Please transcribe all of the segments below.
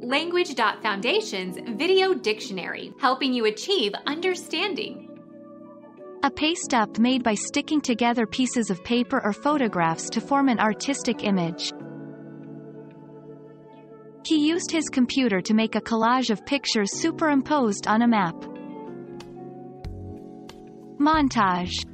Language.Foundation's Video Dictionary, helping you achieve understanding. A paste up made by sticking together pieces of paper or photographs to form an artistic image. He used his computer to make a collage of pictures superimposed on a map. Montage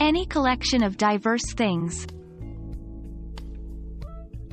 Any collection of diverse things.